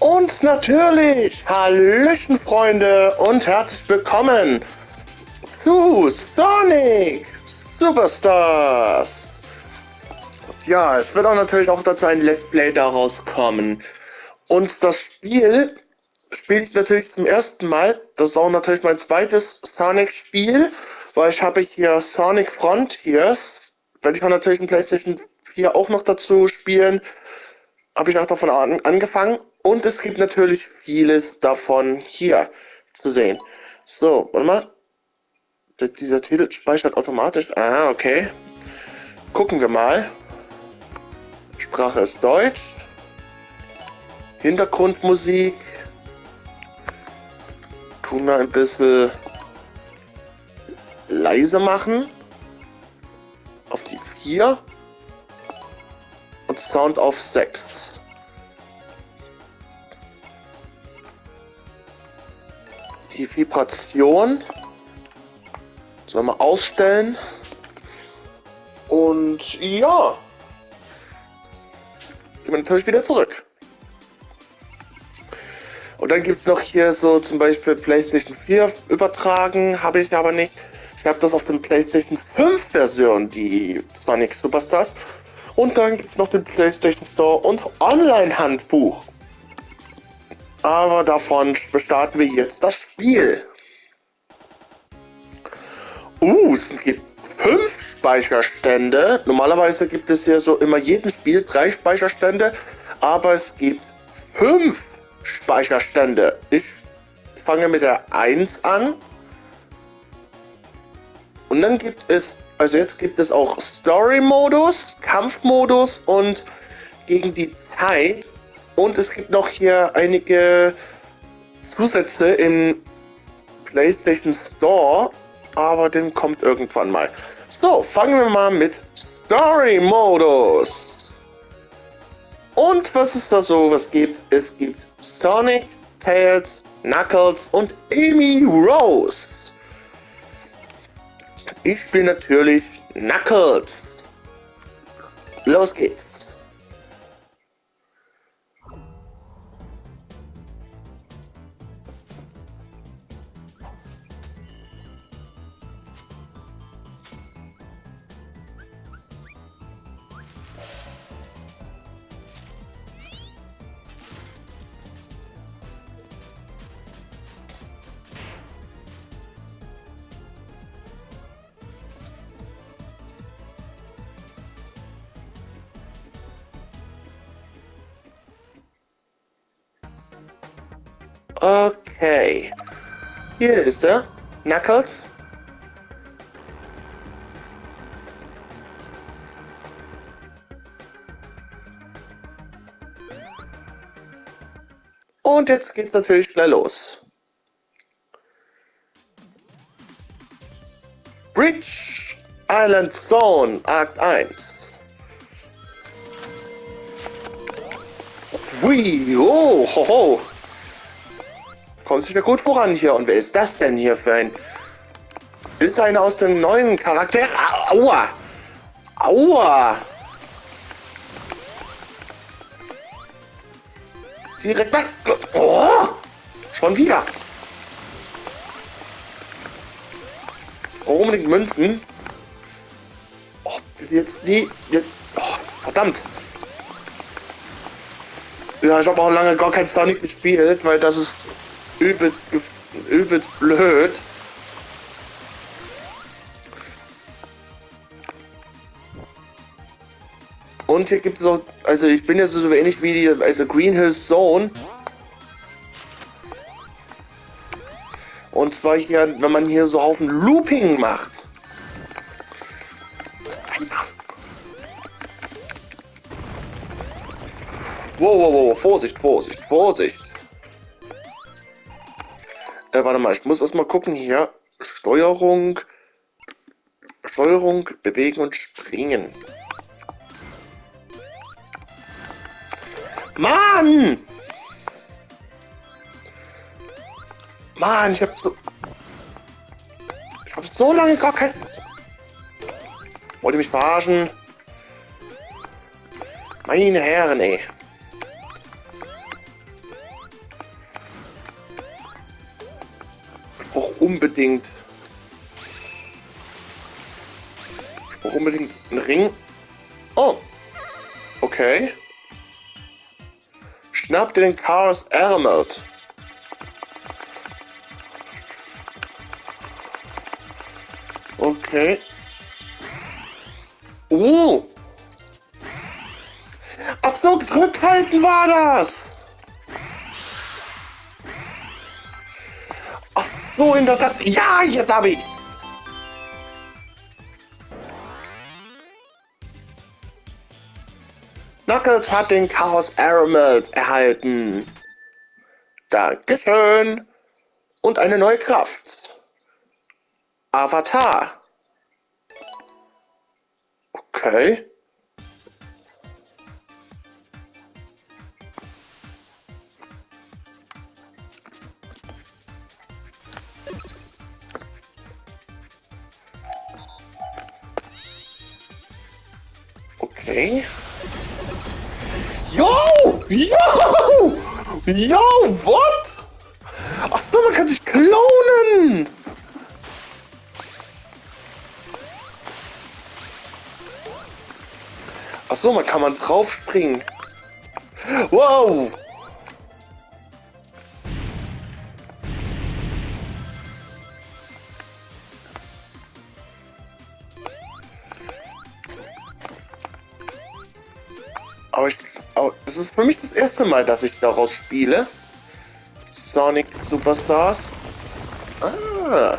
Und natürlich, Hallöchen Freunde und herzlich willkommen zu Sonic Superstars. Ja, es wird auch natürlich auch dazu ein Let's Play daraus kommen. Und das Spiel spiele ich natürlich zum ersten Mal. Das ist auch natürlich mein zweites Sonic-Spiel, weil ich habe hier Sonic Frontiers. Werde ich auch natürlich ein PlayStation 4 auch noch dazu spielen. Habe ich auch davon an, angefangen. Und es gibt natürlich vieles davon hier zu sehen. So, warte mal. Dieser Titel speichert automatisch. Ah, okay. Gucken wir mal. Sprache ist Deutsch. Hintergrundmusik. Tun wir ein bisschen leise machen. Auf die 4. Und Sound auf 6. die Vibration. Sollen wir ausstellen. Und ja. Gehen wir natürlich wieder zurück. Und dann gibt es noch hier so zum Beispiel PlayStation 4 übertragen, habe ich aber nicht. Ich habe das auf dem PlayStation 5 Version, die Sonic Superstars. Und dann gibt es noch den PlayStation Store und Online-Handbuch. Aber davon starten wir jetzt das Spiel. Uh, es gibt fünf Speicherstände. Normalerweise gibt es hier so immer jeden Spiel drei Speicherstände, aber es gibt fünf Speicherstände. Ich fange mit der 1 an. Und dann gibt es, also jetzt gibt es auch Story-Modus, Kampfmodus und gegen die Zeit und es gibt noch hier einige Zusätze im PlayStation Store, aber den kommt irgendwann mal. So, fangen wir mal mit Story Modus. Und was es da so was gibt? Es gibt Sonic, Tails, Knuckles und Amy Rose. Ich bin natürlich Knuckles. Los geht's. Okay. Hier ist er. Knuckles. Und jetzt geht's natürlich gleich los. Bridge Island Zone Akt 1. Hui, oh, ho, ho kommt sich ja gut voran hier. Und wer ist das denn hier für ein... Ist einer aus dem neuen Charakter? Aua! Aua! Direkt weg! Oh! Schon wieder! Warum die Münzen? Oh, jetzt die... Jetzt, oh, verdammt! Ja, ich habe auch lange gar kein Sonic gespielt, weil das ist übelst, übelst blöd. Und hier gibt es auch, also ich bin ja so ähnlich wie die, also Green Hills Zone. Und zwar hier, wenn man hier so Haufen Looping macht. Wow, wow, wow, Vorsicht, Vorsicht, Vorsicht. Äh, warte mal, ich muss erstmal gucken hier. Steuerung. Steuerung, bewegen und springen. Mann! Mann, ich hab so... Ich hab so lange gar kein... Wollt ihr mich verarschen? Meine Herren, ey. Unbedingt... Ich brauche unbedingt einen Ring. Oh. Okay. Schnapp dir den Chaos Emerald. Okay. Oh! Ach so, drückhalten war das! So, in der Tat. Ja, jetzt habe ich's! Knuckles hat den Chaos Emerald erhalten. Dankeschön. Und eine neue Kraft. Avatar. Okay. Okay. Yo! Yo! Yo, what? Ach so, man kann sich klonen! Ach so, man kann man drauf springen. Wow! Erste Mal, dass ich daraus spiele. Sonic Superstars. Ah.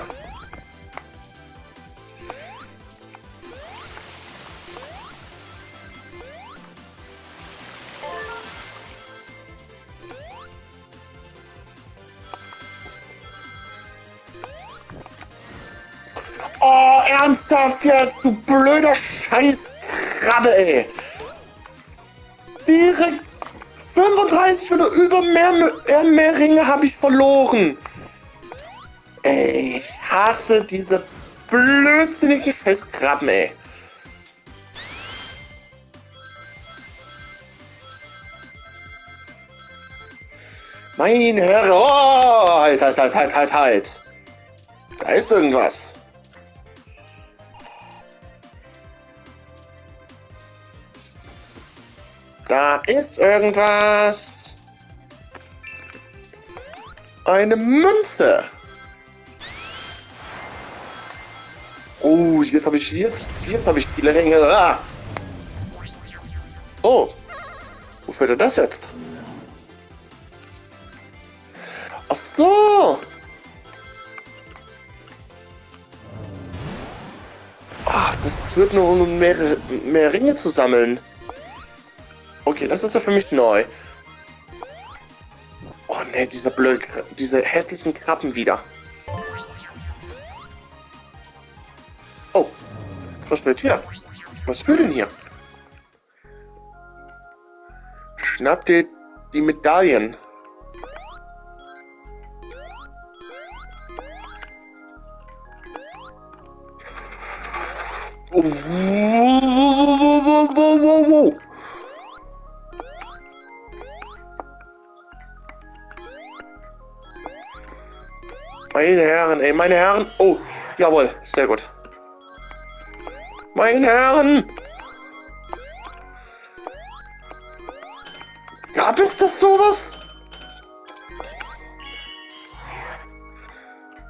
Oh, ernsthaft jetzt, du blöder Scheißkrabbe, ey. Direkt 35 oder über mehr, mehr, mehr Ringe habe ich verloren. Ey, ich hasse diese blödsinnigen Scheißkrabben, ey. Meine Herren, oh, halt, halt, halt, halt, halt, halt. Da ist irgendwas. Da ist irgendwas. Eine Münze. Oh, jetzt habe ich hier, jetzt habe ich viele Ringe. Ah. Oh, wo fällt denn das jetzt? Ach so. Ach, das wird nur um mehr, mehr Ringe zu sammeln. Okay, das ist ja für mich neu. Oh ne, dieser blöde, diese hässlichen Krabben wieder. Oh, was wird hier? Was für denn hier? Schnapp dir die Medaillen. Oh, Herren, ey, meine Herren. Oh, jawohl, sehr gut. Meine Herren! Gab es das sowas?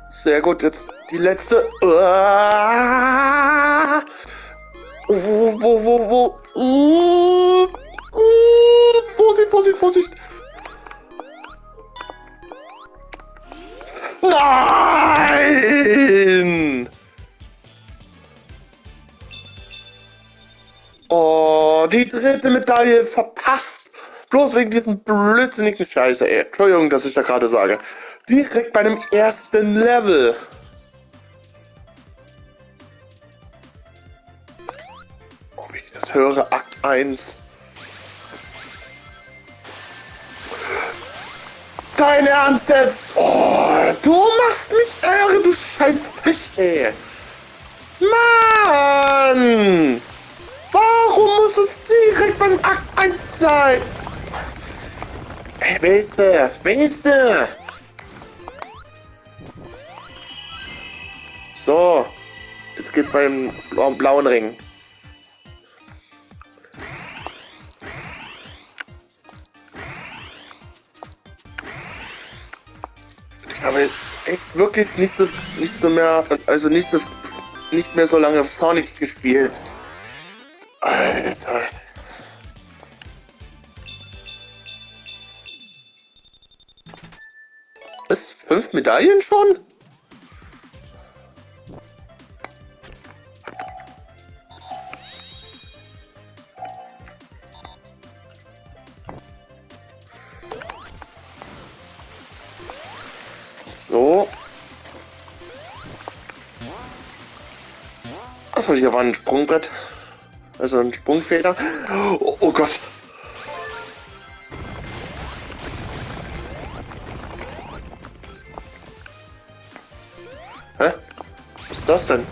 Sehr gut, jetzt die letzte. Ah! Oh, wo, wo, wo? Uh, uh, Vorsicht, Vorsicht, Vorsicht. Nein! Dritte Medaille verpasst. Bloß wegen diesem blödsinnigen Scheiße, ey. Entschuldigung, dass ich da gerade sage. Direkt bei dem ersten Level. Wie ich das höre, Akt 1. Dein Ernst? Oh, du machst mich irre, du scheiß Fisch, ey. Mann! Beim Akt 1 sein? Willst du? Willst du? So. Jetzt geht's beim blauen Ring. Ich habe echt wirklich nicht so, nicht so mehr, also nicht so, nicht mehr so lange Sonic gespielt. Alter. Fünf Medaillen schon? So. Achso, hier war ein Sprungbrett. Also ein Sprungfeder. Oh, oh Gott. Ist das denn?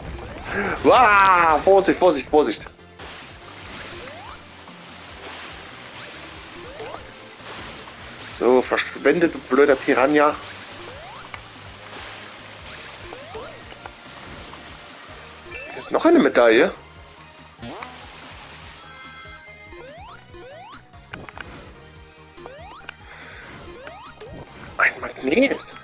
Wow, Vorsicht, Vorsicht, Vorsicht. So, verschwende, du blöder Piranha. Ist noch eine Medaille. Ein Magnet.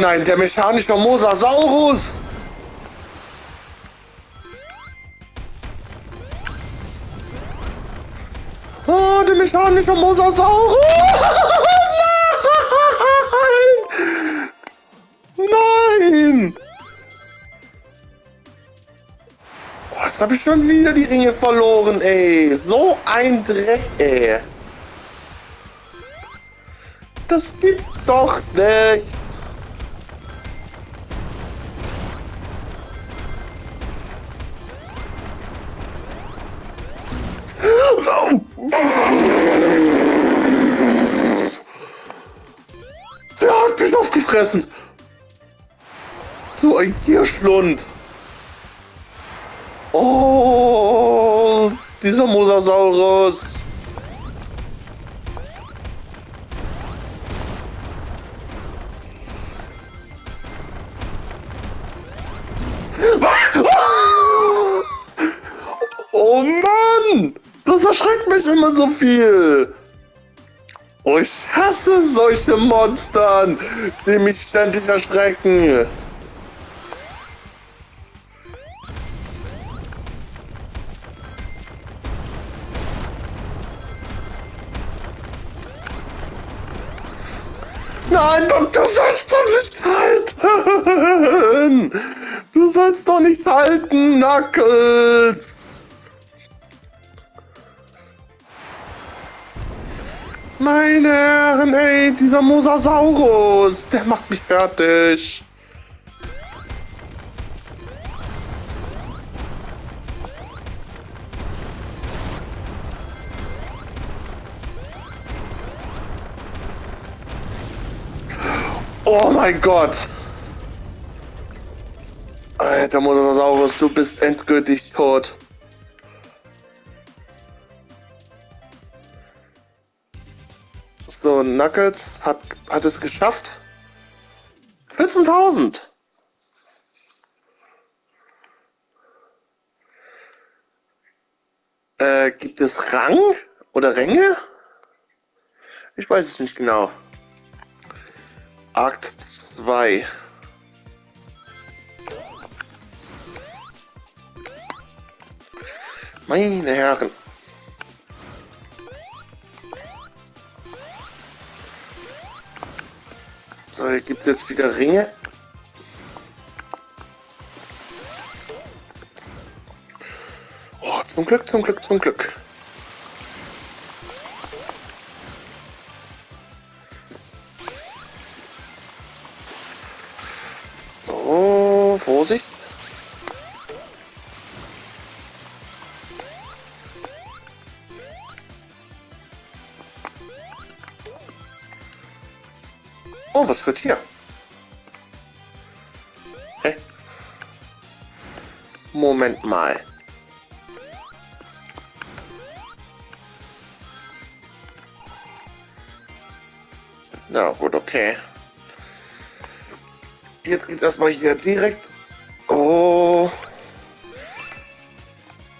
Nein, der mechanische Mosasaurus! Oh, der mechanische Mosasaurus! Nein! Nein! Oh, jetzt habe ich schon wieder die Ringe verloren, ey. So ein Dreck, ey. Das gibt's doch nicht. Aufgefressen. So ein Gierschlund. Oh, dieser Mosasaurus. Oh Mann! Das erschreckt mich immer so viel. Oh, ich hasse solche Monstern, die mich ständig erschrecken. Nein, du, du sollst doch nicht halten! Du sollst doch nicht halten, Knuckles! Meine Herren, ey, dieser Mosasaurus, der macht mich fertig. Oh mein Gott. Alter Mosasaurus, du bist endgültig tot. Knuckles hat, hat es geschafft. 14.000. Äh, gibt es Rang oder Ränge? Ich weiß es nicht genau. Akt 2. Meine Herren. Hier gibt es jetzt wieder Ringe. Oh, zum Glück, zum Glück, zum Glück. diskutieren. Hä? Moment mal. Na gut, okay. Jetzt geht das mal hier direkt. Oh.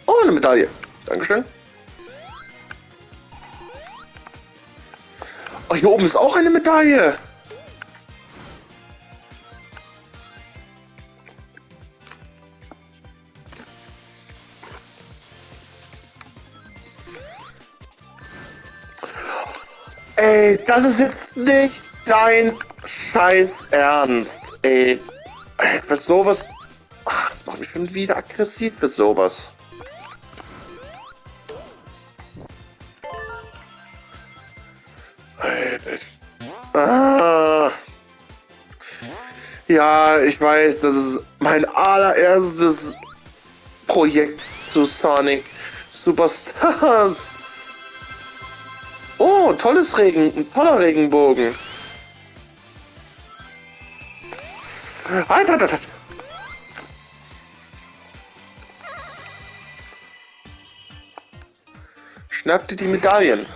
Oh, eine Medaille. Dankeschön. Oh, hier oben ist auch eine Medaille. Ey, das ist jetzt nicht dein Scheiß Ernst, ey. ey für sowas. Ach, das macht mich schon wieder aggressiv für sowas. Ah. Ja, ich weiß, das ist mein allererstes Projekt zu Sonic Superstars. Tolles Regen, toller Regenbogen. Alter, alter, alter. Schnapp dir die Medaillen.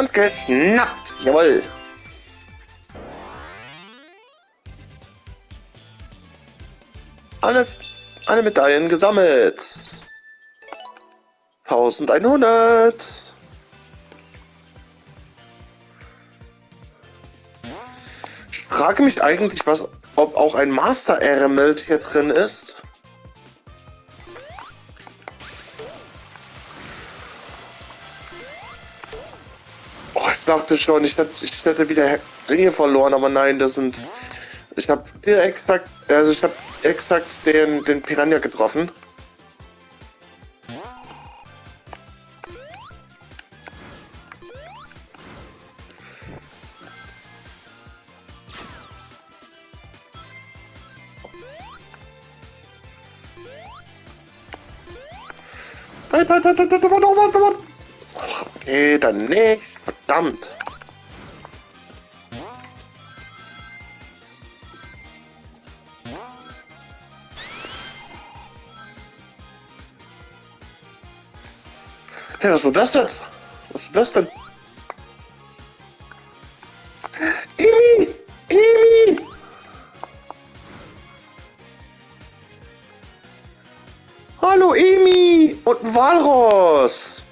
Und geschnappt. Jawohl. Alle, alle Medaillen gesammelt. 1100. Ich frage mich eigentlich, was, ob auch ein Master Emerald hier drin ist. Dachte schon, ich hätte, ich hätte wieder Ringe verloren, aber nein, das sind. Ich habe exakt, also ich habe exakt den, den Piranha getroffen. Okay, dann nicht. Verdammt! Hey, was war das denn? Was war das denn? Emi! Emi! Hallo Emi! Und ein Walross!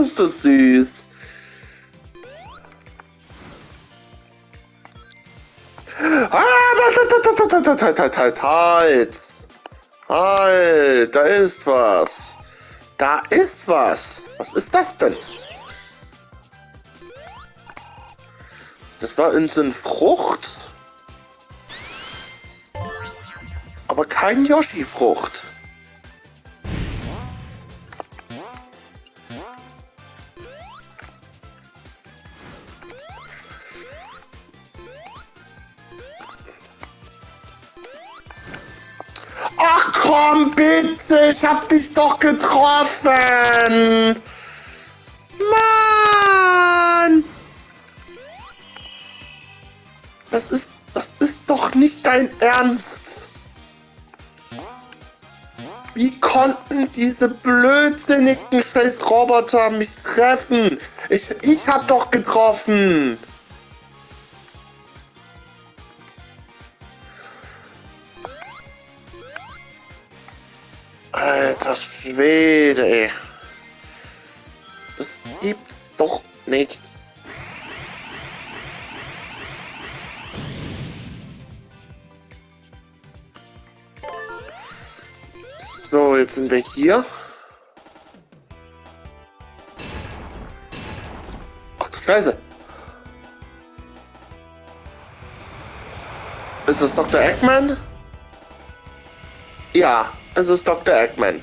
ist das süß. Ah, halt, halt, halt, halt, halt, halt. Halt, da ist was. Da ist was. Was ist das denn? Das war in eine Frucht. Aber kein Yoshi-Frucht. Komm bitte, ich hab dich doch getroffen. Mann! Das ist, das ist doch nicht dein Ernst. Wie konnten diese blödsinnigen Scheiß-Roboter mich treffen? Ich, ich hab doch getroffen. Schwede, ey. Das gibt's doch nicht. So, jetzt sind wir hier. Ach du Scheiße. Ist das Dr. Eggman? Ja. Es ist Dr. Eggman.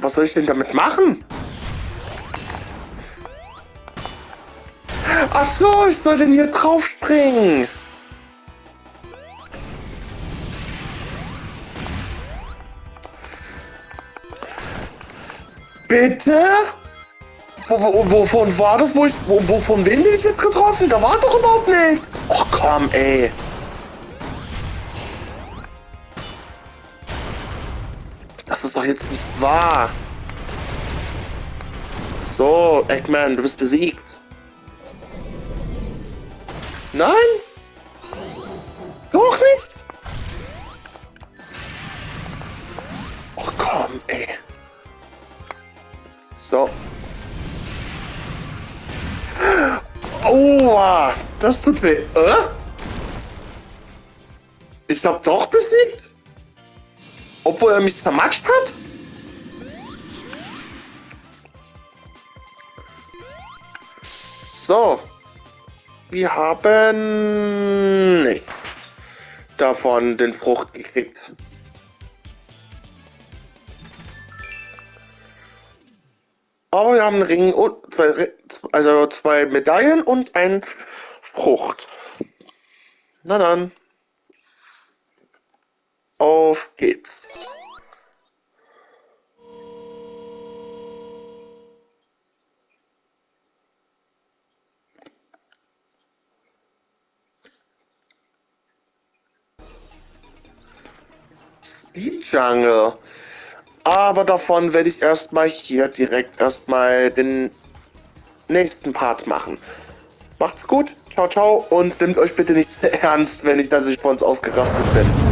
Was soll ich denn damit machen? Ach so, ich soll denn hier drauf springen. Bitte? Wo, wo, wovon war das? Wo ich, wo, wovon bin ich jetzt getroffen? Da war doch überhaupt nichts. Ach komm, ey. Doch jetzt nicht wahr. So, Eggman, du bist besiegt. Nein? Doch nicht? Oh komm, ey. So. Aua, das tut weh. Äh? Ich hab doch besiegt. Obwohl er mich zermatscht hat? So. Wir haben nichts davon den Frucht gekriegt. Aber wir haben einen Ring und zwei, also zwei Medaillen und ein Frucht. Na dann. Auf geht's. Speed Jungle. Aber davon werde ich erstmal hier direkt erstmal den nächsten Part machen. Macht's gut, ciao, ciao und nehmt euch bitte nicht ernst, wenn ich, dass ich vor uns ausgerastet bin.